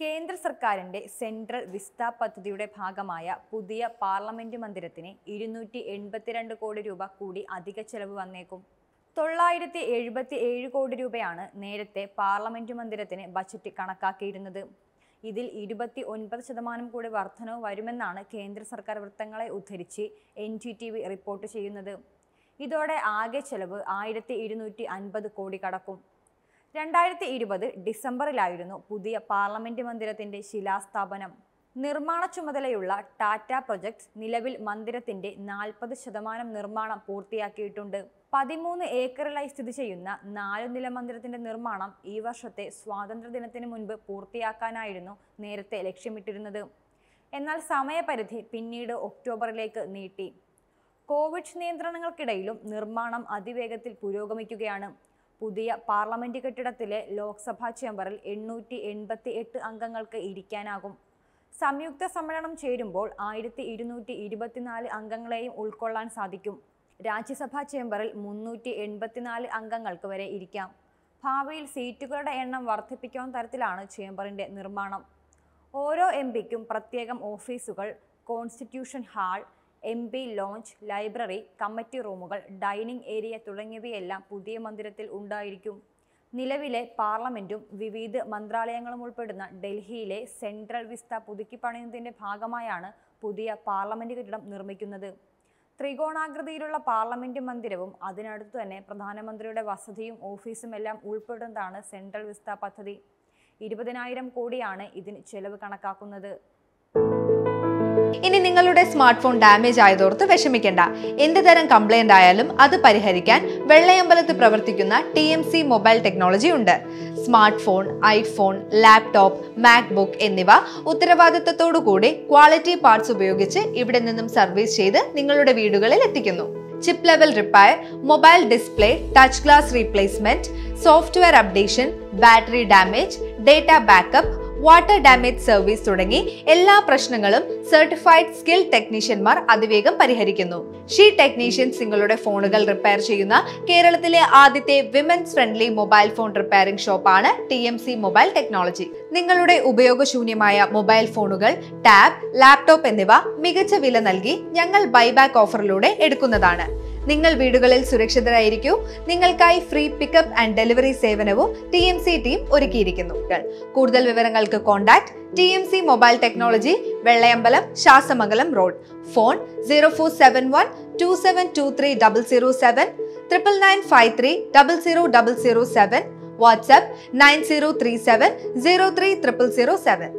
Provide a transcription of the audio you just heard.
കേന്ദ്ര സർക്കാരിന്റെ central Vista പദ്ധതിയുടെ ഭാഗമായ പുതിയ പാർലമെന്റ് മന്ദിരത്തിന് ഇരുന്നൂറ്റി എൺപത്തിരണ്ട് കോടി രൂപ കൂടി അധിക ചെലവ് വന്നേക്കും. തൊള്ളായിരത്തി എഴുപത്തി ഏഴ് കോടി രൂപയാണ് നേരത്തെ പാർലമെന്റ് മന്ദിരത്തിന് ബജറ്റ് കണക്കാക്കിയിരുന്നത്. ഇതിൽ ഇരുപത്തി ഒൻപത് ശതമാനം കൂടി വർധനവ് വരുമെന്നാണ് കേന്ദ്ര സർക്കാർ വൃത്തങ്ങളെ ഉദ്ധരിച്ച് എൻ ടി വി റിപ്പോർട്ട് ചെയ്യുന്നത്. ഇതോടെ ആകെ ചെലവ് ആയിരത്തി ഇരുന്നൂറ്റി അൻപത് കോടി കടക്കും. രണ്ടായിരത്തി ഇരുപത് ഡിസംബറിലായിരുന്നു പുതിയ പാർലമെന്റ് മന്ദിരത്തിന്റെ ശിലാസ്ഥാപനം. നിർമ്മാണ ചുമതലയുള്ള ടാറ്റ പ്രൊജക്ട്സ് നിലവിൽ മന്ദിരത്തിന്റെ നാൽപ്പത് ശതമാനം നിർമ്മാണം പൂർത്തിയാക്കിയിട്ടുണ്ട്. പതിമൂന്ന് ഏക്കറിലായി സ്ഥിതി ചെയ്യുന്ന നാലു നില മന്ദിരത്തിന്റെ നിർമ്മാണം ഈ വർഷത്തെ സ്വാതന്ത്ര്യദിനത്തിന് മുൻപ് പൂർത്തിയാക്കാനായിരുന്നു നേരത്തെ ലക്ഷ്യമിട്ടിരുന്നത്. എന്നാൽ സമയപരിധി പിന്നീട് ഒക്ടോബറിലേക്ക് നീട്ടി. കോവിഡ് നിയന്ത്രണങ്ങൾക്കിടയിലും നിർമ്മാണം അതിവേഗത്തിൽ പുരോഗമിക്കുകയാണ്. പുതിയ പാർലമെന്റ് കെട്ടിടത്തിലെ ലോക്സഭാ ചേംബറിൽ എണ്ണൂറ്റി എൺപത്തി എട്ട് അംഗങ്ങൾക്ക് ഇരിക്കാനാകും. സംയുക്ത സമ്മേളനം ചേരുമ്പോൾ ആയിരത്തി ഇരുന്നൂറ്റി ഇരുപത്തിനാല് അംഗങ്ങളെയും ഉൾക്കൊള്ളാൻ സാധിക്കും. രാജ്യസഭാ ചേംബറിൽ മുന്നൂറ്റി എൺപത്തിനാല് അംഗങ്ങൾക്ക് വരെ ഇരിക്കാം. ഭാവിയിൽ സീറ്റുകളുടെ എണ്ണം വർദ്ധിപ്പിക്കുന്ന തരത്തിലാണ് ചേംബറിന്റെ നിർമ്മാണം. ഓരോ എം പിക്കും പ്രത്യേകം ഓഫീസുകൾ constitution hall M P lounge library committee റൂമുകൾ ഡൈനിങ് ഏരിയ തുടങ്ങിയവയെല്ലാം പുതിയ മന്ദിരത്തിൽ ഉണ്ടായിരിക്കും. നിലവിലെ പാർലമെന്റും വിവിധ മന്ത്രാലയങ്ങളും ഉൾപ്പെടുന്ന ഡൽഹിയിലെ സെൻട്രൽ വിസ്ത പുതുക്കി പണിയുന്നതിന്റെ ഭാഗമായാണ് പുതിയ പാർലമെന്റ് കെട്ടിടം നിർമ്മിക്കുന്നത്. ത്രികോണാകൃതിയിലുള്ള പാർലമെന്റ് മന്ദിരവും അതിനടുത്ത് തന്നെ പ്രധാനമന്ത്രിയുടെ വസതിയും ഓഫീസും എല്ലാം ഉൾപ്പെടുന്നതാണ് സെൻട്രൽ വിസ്ത പദ്ധതി. ഇരുപതിനായിരം കോടിയാണ് ഇതിന് ചെലവ് കണക്കാക്കുന്നത്. ഇനി നിങ്ങളുടെ സ്മാർട്ട് ഫോൺ ഡാമേജ് ആയതോർത്ത് വിഷമിക്കേണ്ട. എന്ത് തരം കംപ്ലൈന്റ് ആയാലും അത് പരിഹരിക്കാൻ വെള്ളയമ്പലത്ത് പ്രവർത്തിക്കുന്ന T M C mobile technology ഉണ്ട്. Smart phone iPhone laptop MacBook എന്നിവ ഉത്തരവാദിത്തത്തോടുകൂടി ക്വാളിറ്റി പാർട്സ് ഉപയോഗിച്ച് ഇവിടെ നിന്നും സർവീസ് ചെയ്ത് നിങ്ങളുടെ വീടുകളിൽ എത്തിക്കുന്നു. Chip level repair mobile display touch glass replacement software updation battery damage data backup water damage service തുടങ്ങി എല്ലാ പ്രശ്നങ്ങളും സർട്ടിഫൈഡ് സ്കിൽ ടെക്നീഷ്യന്മാർ അതിവേഗം പരിഹരിക്കുന്നു. ഷീ ടെക്നീഷ്യൻസ് നിങ്ങളുടെ ഫോണുകൾ റിപ്പയർ ചെയ്യുന്ന കേരളത്തിലെ ആദ്യത്തെ women's friendly mobile phone repairing ഷോപ്പാണ് T M C mobile technology നിങ്ങളുടെ ഉപയോഗശൂന്യമായ മൊബൈൽ ഫോണുകൾ ടാബ് ലാപ്ടോപ്പ് എന്നിവ മികച്ച വില നൽകി ഞങ്ങൾ ബൈബാക്ക് ഓഫറിലൂടെ എടുക്കുന്നതാണ്. നിങ്ങൾ വീടുകളിൽ സുരക്ഷിതരായിരിക്കൂ. നിങ്ങൾക്കായി ഫ്രീ പിക്കപ്പ് ആൻഡ് ഡെലിവറി സേവനവും ടി എം സി ടീം ഒരുക്കിയിരിക്കുന്നു. കൂടുതൽ വിവരങ്ങൾക്ക് contact T M C mobile technology Vellayambalam Sasthamangalam road phone zero four seven one two seven two three double zero seven triple nine five three double zero double zero seven WhatsApp nine zero three seven zero three triple zero seven